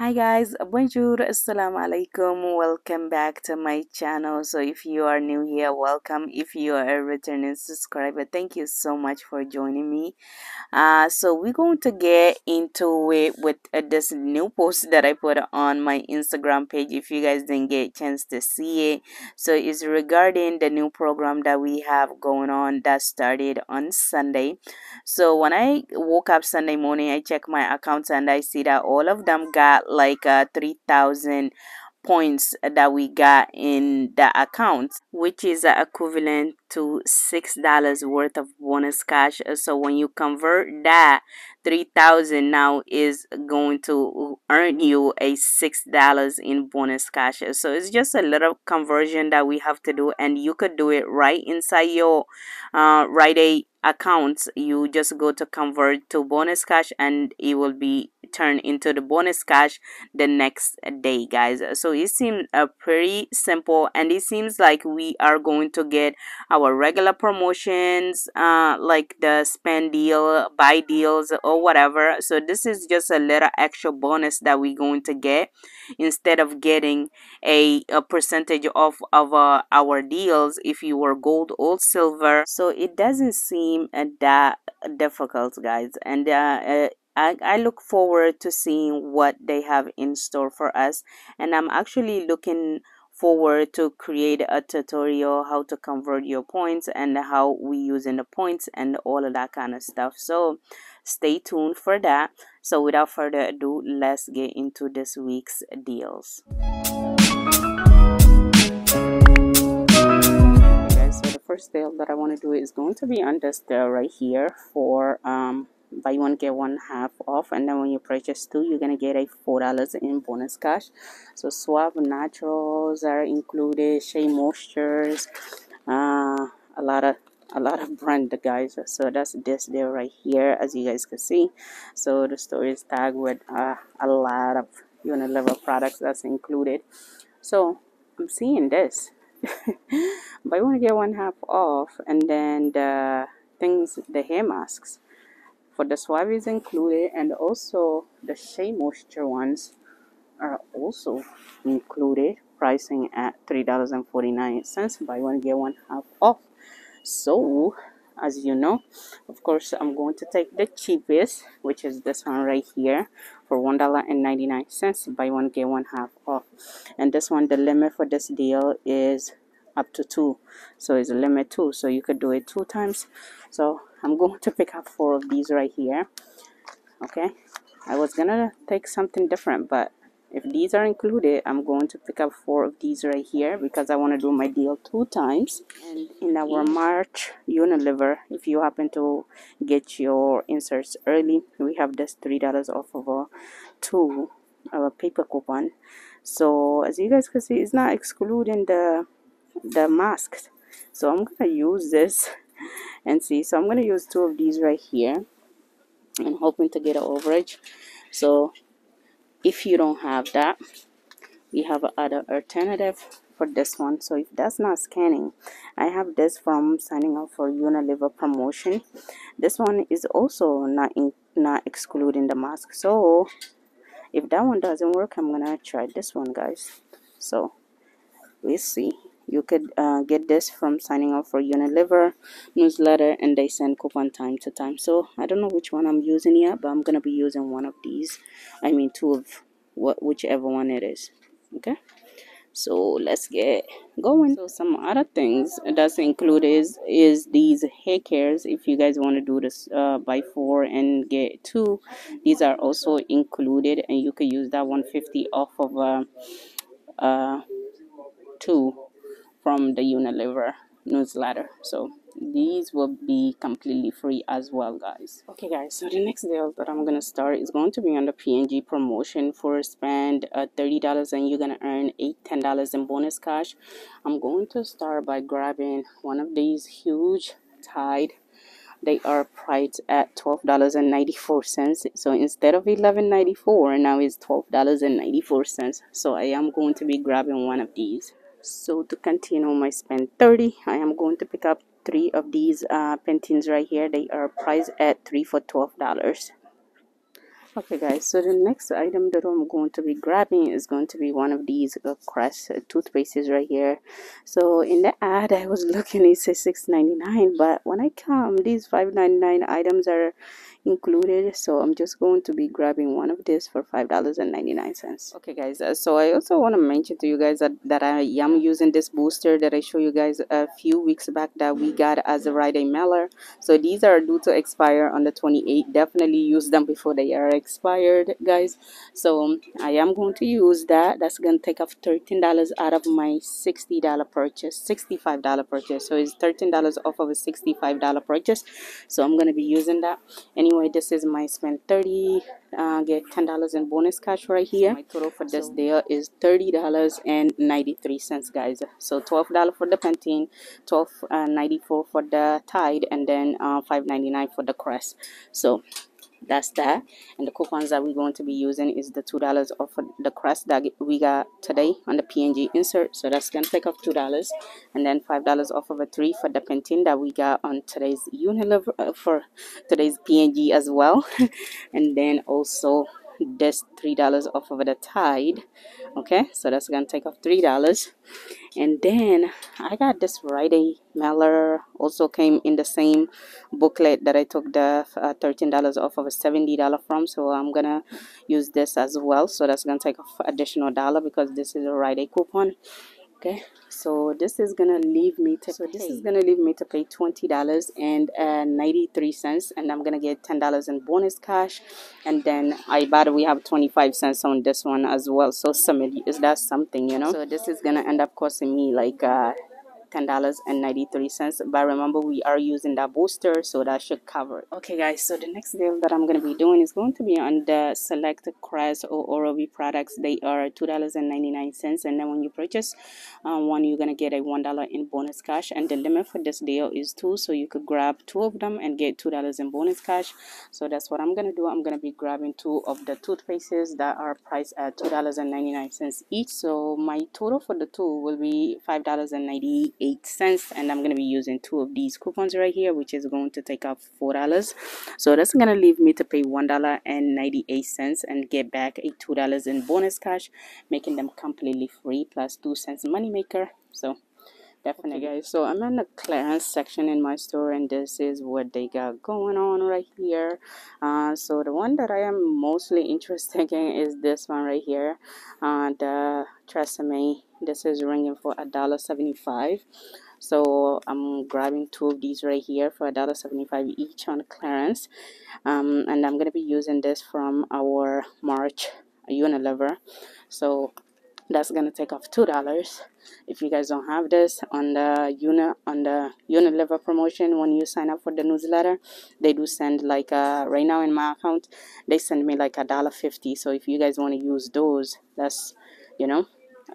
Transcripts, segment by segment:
Hi guys, bonjour, assalamu alaikum. Welcome back to my channel. So if you are new here, welcome. If you are a returning subscriber, thank you so much for joining me. Uh, so we're going to get into it with uh, this new post that I put on my Instagram page. If you guys didn't get a chance to see it, so it's regarding the new program that we have going on that started on Sunday. So when I woke up Sunday morning, I checked my accounts and I see that all of them got like uh, 3000 points that we got in the account which is uh, equivalent to six dollars worth of bonus cash. So when you convert that 3000 now is going to earn you a six dollars in bonus cash. So it's just a little conversion that we have to do and you could do it right inside your uh, Rite Aid accounts you just go to convert to bonus cash and it will be turned into the bonus cash the next day guys. So it seems uh, pretty simple and it seems like we are going to get our regular promotions uh like the spend deal buy deals or whatever. So this is just a little extra bonus that we're going to get instead of getting a, a percentage of of uh, our deals if you were gold or silver. So it doesn't seem uh, that difficult guys and uh, uh, I, I look forward to seeing what they have in store for us. And i'm actually looking forward to create a tutorial how to convert your points and how we using the points and all of that kind of stuff. So stay tuned for that. So without further ado let's get into this week's deals. Okay so the first deal that i want to do is going to be on this deal right here for um buy one get one half off and then when you purchase two you're gonna get a four dollars in bonus cash. So suave naturals are included shea moistures uh a lot of a lot of brand guys. So that's this there right here as you guys can see. So the store is tagged with uh, a lot of unilever products that's included. So i'm seeing this. But I want to get one half off and then the things the hair masks for the suave is included and also the shea moisture ones are also included pricing at three dollars and 49 cents buy one get one half off. So as you know of course i'm going to take the cheapest which is this one right here for one dollar and 99 cents buy one get one half off. And this one the limit for this deal is up to two. So it's a limit two so you could do it two times. So i'm going to pick up four of these right here. Okay. I was gonna take something different but if these are included i'm going to pick up four of these right here because i want to do my deal two times. And in our march unilever if you happen to get your inserts early we have this three dollars off of a two of a paper coupon. So as you guys can see it's not excluding the the masks. So i'm gonna use this and see so i'm gonna use two of these right here and hoping to get an overage. So if you don't have that we have other alternative for this one. So if that's not scanning i have this from signing up for unilever promotion. This one is also not in not excluding the mask. So if that one doesn't work i'm gonna try this one guys. So we'll see you could uh, get this from signing up for Unilever newsletter and they send coupon time to time. So I don't know which one I'm using yet, but I'm going to be using one of these. I mean, two of what whichever one it is. Okay. So let's get going. So some other things that's included is, is these hair cares. If you guys want to do this uh, buy four and get two, these are also included and you could use that 150 off of uh, uh, two from the Unilever newsletter. So these will be completely free as well guys. Okay guys so the next deal that i'm gonna start is going to be on the P&G promotion. For spend uh, $30 and you're gonna earn eight ten dollars in bonus cash. I'm going to start by grabbing one of these huge tide. They are priced at $12.94 so instead of $11.94 now it's $12.94 so i am going to be grabbing one of these so to continue my spend 30 i am going to pick up three of these uh Pantenes right here. They are priced at three for 12 dollars Okay guys, so the next item that I'm going to be grabbing is going to be one of these uh, Crest uh, toothpastes right here. So in the ad I was looking it says $6.99 but when I come these $5.99 items are included so I'm just going to be grabbing one of this for $5.99. Okay guys, uh, so I also want to mention to you guys that, that I am using this booster that I show you guys a few weeks back that we got as a Rite Aid mailer. So these are due to expire on the 28th. Definitely use them before they are expired guys so i am going to use that that's going to take off 13 dollars out of my 60 dollar purchase 65 dollar purchase so it's 13 dollars off of a 65 dollar purchase so i'm going to be using that anyway this is my spend 30 uh, get ten dollars in bonus cash right here. My total for this deal is thirty dollars and ninety three cents, guys. So twelve dollar for the Pantene, twelve uh, ninety four for the Tide, and then uh, five ninety nine for the Crest. So that's that. And the coupons that we're going to be using is the two dollars off the crest that we got today on the P&G insert. So that's gonna take off two dollars. And then five dollars off of a three for the Pantene that we got on today's Unilever uh, for today's P&G as well. And then also this three dollars off of the tide. Okay? So that's gonna take off three dollars and then I got this Aid mailer also came in the same booklet that I took the uh, $13 off of a $70 from so I'm gonna use this as well. So that's gonna take off additional dollar because this is a Aid coupon okay so this is gonna leave me to so pay. this is gonna leave me to pay twenty dollars and uh, 93 cents and i'm gonna get ten dollars in bonus cash. And then i bet we have 25 cents on this one as well. So somebody is that something you know? So this is gonna end up costing me like uh $10.93 but remember we are using that booster so that should cover it. okay guys so the next deal that i'm going to be doing is going to be on the select crest or oral b products. They are $2.99 and then when you purchase um, one you're going to get a one dollar in bonus cash and the limit for this deal is two so you could grab two of them and get two dollars in bonus cash. So that's what i'm going to do. I'm going to be grabbing two of the toothpastes that are priced at two dollars and 99 cents each. So my total for the two will be five dollars and 98 eight cents and i'm going to be using two of these coupons right here which is going to take off four dollars. So that's going to leave me to pay one dollar and 98 cents and get back a two dollars in bonus cash making them completely free plus two cents money maker so definitely okay, guys. So i'm in the clearance section in my store and this is what they got going on right here. Uh, so the one that i am mostly interested in is this one right here. Uh, the Tresemme this is ringing for a dollar 75 so i'm grabbing two of these right here for a dollar 75 each on clearance. Um, and i'm going to be using this from our march unilever. So that's gonna take off two dollars if you guys don't have this on the unit on the unit unilever promotion when you sign up for the newsletter they do send like uh right now in my account they send me like a dollar fifty. So if you guys want to use those that's you know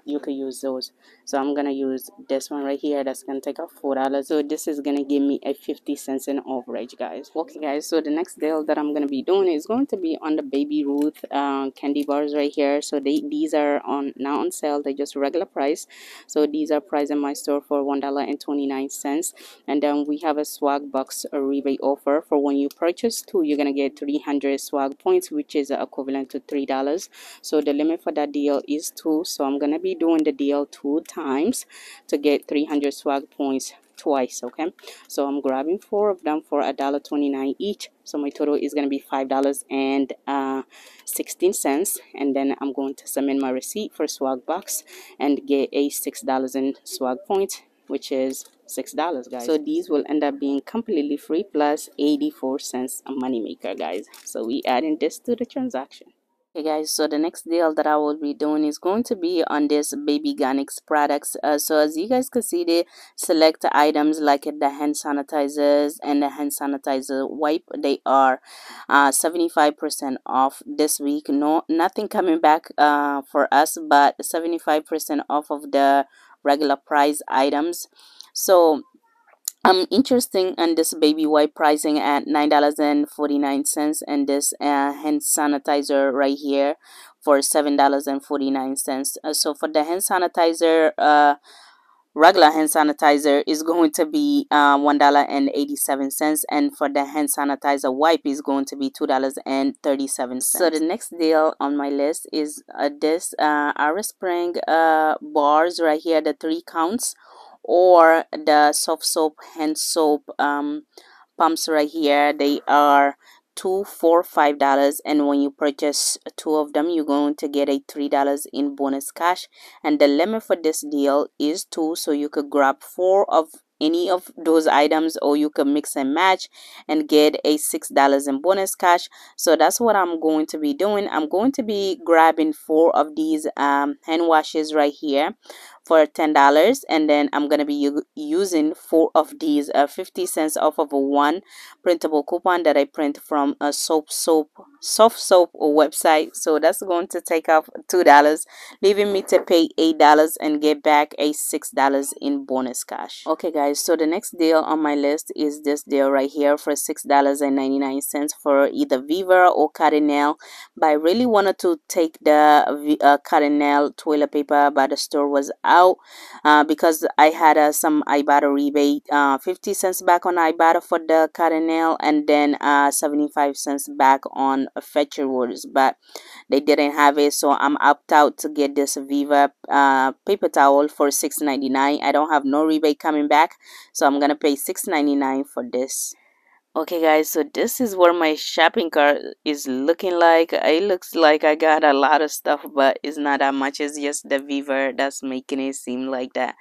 you could use those so i'm gonna use this one right here that's gonna take off four dollars. So this is gonna give me a 50 cents in overage guys. Okay guys so the next deal that i'm gonna be doing is going to be on the baby ruth uh, candy bars right here. So they these are on now on sale they're just regular price. So these are priced in my store for one dollar and 29 cents. And then we have a Swagbucks a rebate offer. For when you purchase two you're gonna get 300 swag points which is equivalent to three dollars. So the limit for that deal is two. So i'm gonna be doing the deal two times to get 300 swag points twice okay? So i'm grabbing four of them for a dollar 29 each. So my total is going to be five dollars and uh 16 cents. And then i'm going to submit my receipt for Swagbucks and get a six dollars in swag points which is six dollars guys. So these will end up being completely free plus 84 cents a money maker guys. So we adding this to the transaction Okay guys, so the next deal that I will be doing is going to be on this Babyganics products. Uh, so as you guys can see, they select items like the hand sanitizers and the hand sanitizer wipe. They are 75% uh, off this week. No, nothing coming back uh, for us, but 75% off of the regular price items. So um interesting and this baby wipe pricing at nine dollars and 49 cents and this uh, hand sanitizer right here for seven dollars and 49 cents. Uh, so for the hand sanitizer uh regular hand sanitizer is going to be uh, $1.87 and for the hand sanitizer wipe is going to be $2.37 so the next deal on my list is uh, this uh, Spring uh, bars right here the three counts or the soft soap hand soap um, pumps right here. They are two four five dollars and when you purchase two of them you're going to get a three dollars in bonus cash. And the limit for this deal is two so you could grab four of any of those items or you can mix and match and get a six dollars in bonus cash. So that's what i'm going to be doing. I'm going to be grabbing four of these um, hand washes right here for $10 and then I'm going to be using four of these uh, 50 cents off of one printable coupon that I print from a soap soap soft soap website. So that's going to take off $2 leaving me to pay $8 and get back a $6 in bonus cash. Okay guys so the next deal on my list is this deal right here for $6.99 for either Viva or Cottonelle. But I really wanted to take the uh, Cottonelle toilet paper but the store was out out uh, because I had uh, some Ibotta rebate, uh, 50 cents back on Ibotta for the Cottonelle and then uh, 75 cents back on Fetch Rewards, but they didn't have it, so I'm opt out to get this Viva uh, paper towel for $6.99. I don't have no rebate coming back, so I'm gonna pay $6.99 for this okay guys so this is what my shopping cart is looking like. It looks like i got a lot of stuff but it's not that much. It's just the Viva that's making it seem like that.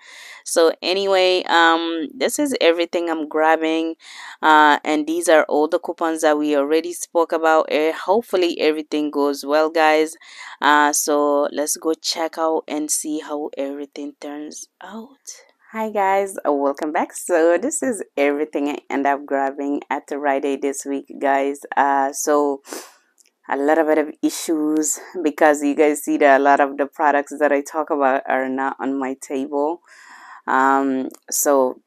So anyway um this is everything i'm grabbing uh and these are all the coupons that we already spoke about. Uh, hopefully everything goes well guys. Uh so let's go check out and see how everything turns out Hi guys, welcome back. So this is everything I end up grabbing at the Rite Aid this week, guys. Uh, so a little bit of issues because you guys see that a lot of the products that I talk about are not on my table. Um, so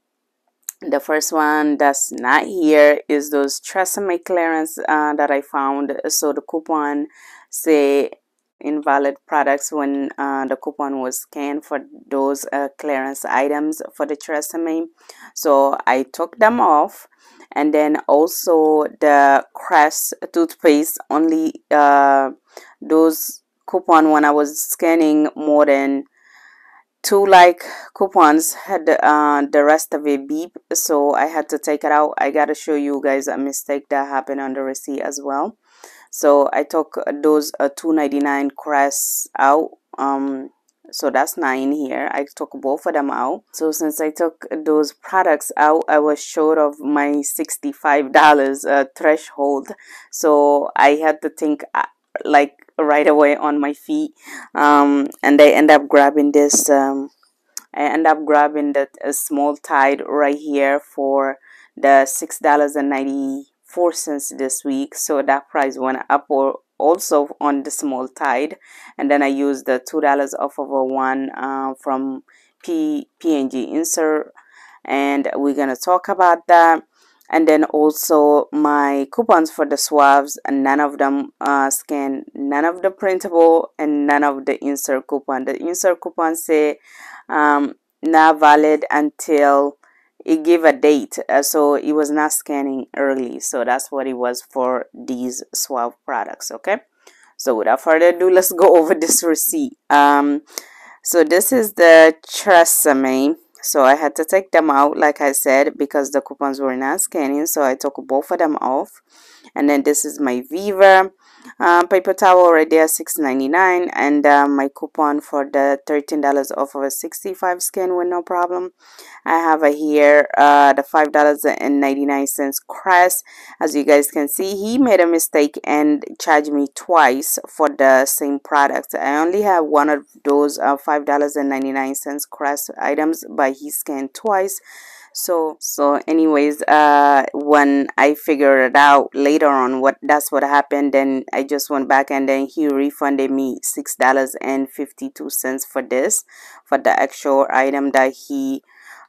the first one that's not here is those Tresemme clearance uh, that I found. So the coupon say invalid products when uh, the coupon was scanned for those uh, clearance items for the Tresemme. So I took them off and then also the Crest toothpaste only uh, those coupon when I was scanning more than two like coupons had uh, the rest of it beep. So I had to take it out. I gotta show you guys a mistake that happened on the receipt as well so I took those uh, 299 crests out um so that's nine here. I took both of them out. So since I took those products out I was short of my $65 uh, threshold. So I had to think uh, like right away on my feet um, and I end up grabbing this um, I end up grabbing that small tide right here for the six dollars and ninety four cents this week. So that price went up or also on the small tide. And then I used the two dollars off of a one uh, from P P&G insert. And we're gonna talk about that. And then also my coupons for the Suaves and none of them uh, scan none of the printable and none of the insert coupon. The insert coupon say um, not valid until it gave a date uh, so it was not scanning early. So that's what it was for these Suave products okay? So without further ado let's go over this receipt. Um so this is the Tresemme. So I had to take them out like I said because the coupons were not scanning so I took both of them off. And then this is my Viva um, paper towel right there $6.99 and uh, my coupon for the $13 off of a 65 scan with no problem. I have a here uh, the $5.99 Crest. As you guys can see he made a mistake and charged me twice for the same product. I only have one of those uh, $5.99 Crest items but he scanned twice so so anyways uh when i figured it out later on what that's what happened then i just went back and then he refunded me six dollars and 52 cents for this for the actual item that he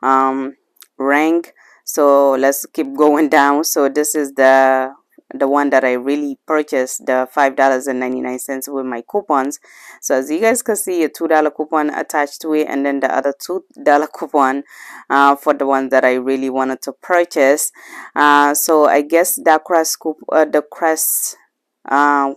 um rang. So let's keep going down. So this is the the one that I really purchased the five dollars and 99 cents with my coupons. So as you guys can see a two dollar coupon attached to it and then the other two dollar coupon uh, for the one that I really wanted to purchase. Uh, so I guess that crest coup uh, the crest uh,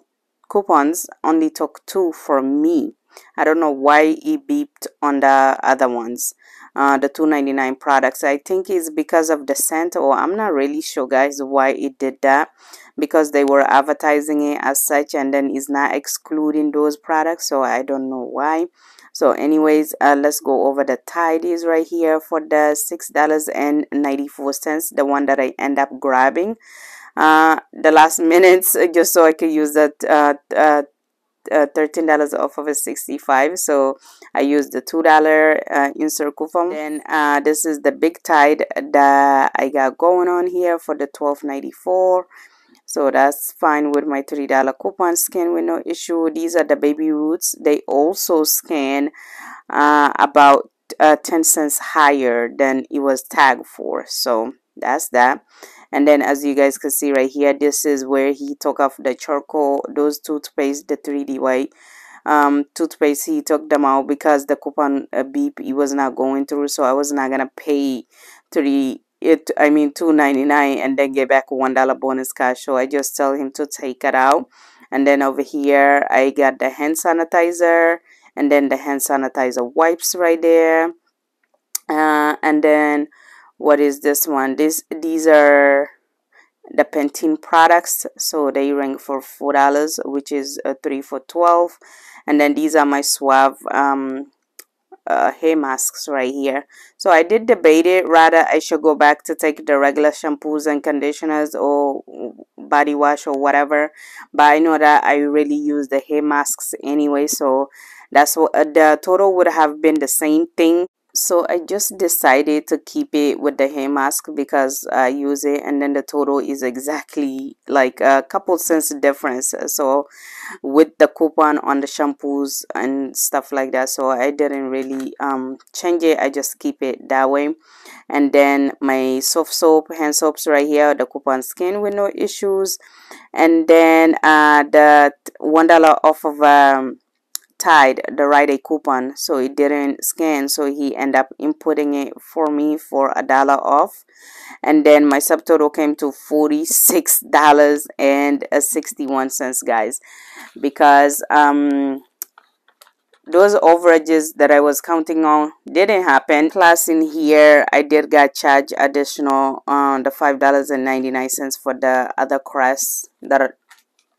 coupons only took two for me. I don't know why it beeped on the other ones uh, the 299 products. I think it's because of the scent or I'm not really sure guys why it did that because they were advertising it as such and then it's not excluding those products so I don't know why. So anyways uh, let's go over the tidies right here for the six dollars and 94 cents the one that I end up grabbing. Uh, the last minutes just so I could use that uh, uh, uh, $13 off of a 65 so I used the $2 uh, insert coupon. Then uh, this is the big tide that I got going on here for the 12.94 so that's fine with my $3 coupon scan with no issue. These are the Baby Ruths. They also scan uh, about uh, 10 cents higher than it was tagged for. So that's that and then as you guys can see right here this is where he took off the charcoal those toothpaste the 3d white um, toothpaste. He took them out because the coupon uh, beep it was not going through. So I was not gonna pay three it I mean 2.99 and then get back one dollar bonus cash. So I just tell him to take it out. And then over here I got the hand sanitizer. And then the hand sanitizer wipes right there. Uh, and then what is this one? This these are the Pantene products. So they rank for four dollars which is a three for 12 and then these are my suave um, uh, hair masks right here. So I did debate it. Rather I should go back to take the regular shampoos and conditioners or body wash or whatever. But I know that I really use the hair masks anyway so that's what uh, the total would have been the same thing so I just decided to keep it with the hair mask because I use it and then the total is exactly like a couple cents difference. So with the coupon on the shampoos and stuff like that. So I didn't really um, change it. I just keep it that way. And then my soft soap hand soaps right here the coupon skin with no issues. And then uh, the one dollar off of um, Tide the Rite Aid coupon so it didn't scan so he ended up inputting it for me for a dollar off and then my subtotal came to $46 and 61 cents guys because um those overages that I was counting on didn't happen. Plus in here, I did get charged additional on um, the $5.99 for the other crest that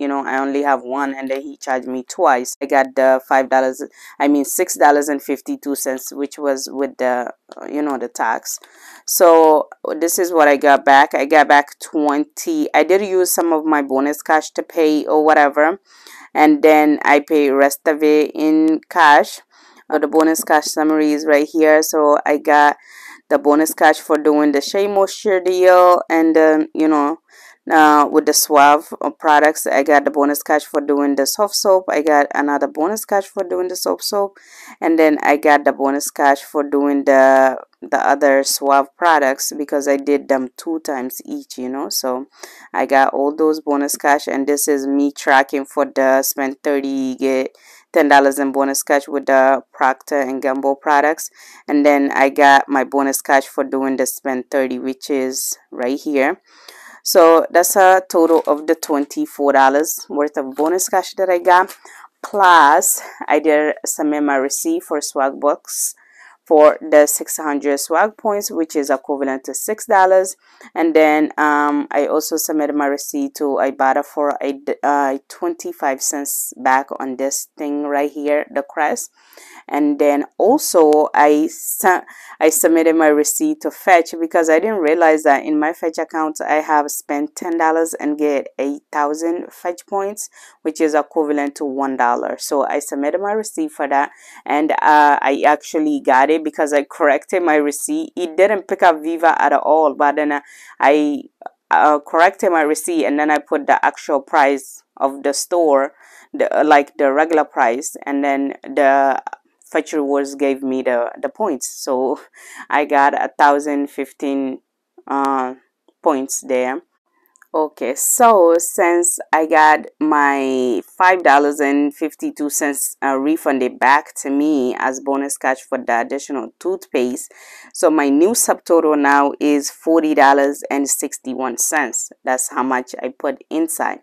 you know i only have one and then he charged me twice. I got the five dollars i mean six dollars and 52 cents which was with the you know the tax. So this is what i got back. I got back 20 i did use some of my bonus cash to pay or whatever and then i pay rest of it in cash. Uh, the bonus cash summary is right here. So i got the bonus cash for doing the Shea Moisture deal and then you know now with the Suave products, I got the bonus cash for doing the soft soap. I got another bonus cash for doing the soap soap. And then I got the bonus cash for doing the the other Suave products because I did them two times each, you know. So I got all those bonus cash and this is me tracking for the spend 30 get $10 in bonus cash with the Procter and Gamble products. And then I got my bonus cash for doing the spend 30 which is right here so that's a total of the $24 worth of bonus cash that I got plus I did my receipt for Swagbucks for the 600 swag points which is equivalent to six dollars. And then um, I also submitted my receipt to Ibotta for a uh, 25 cents back on this thing right here the crest and then also I I submitted my receipt to Fetch because I didn't realize that in my Fetch account I have spent ten dollars and get eight thousand Fetch points which is equivalent to one dollar. So I submitted my receipt for that and uh, I actually got it because I corrected my receipt. It didn't pick up Viva at all but then uh, I uh, corrected my receipt and then I put the actual price of the store the like the regular price and then the Fetch Rewards gave me the, the points. So I got a thousand fifteen uh, points there. Okay, so since I got my $5.52 uh, refunded back to me as bonus cash for the additional toothpaste, so my new subtotal now is $40.61. That's how much I put inside.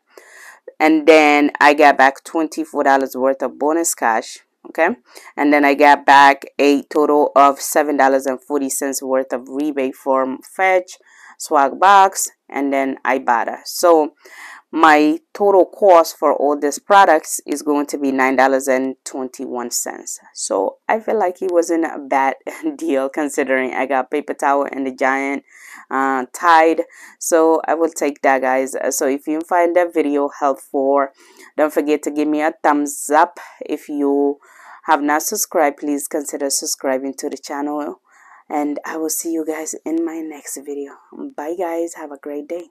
And then I got back $24 worth of bonus cash okay? And then I got back a total of seven dollars and forty cents worth of rebate from Fetch Swagbucks and then Ibotta so my total cost for all these products is going to be nine dollars and 21 cents. So i feel like it wasn't a bad deal considering i got paper towel and the giant uh, tide. So i will take that guys. So if you find that video helpful don't forget to give me a thumbs up if you have not subscribed please consider subscribing to the channel. And i will see you guys in my next video. Bye guys. Have a great day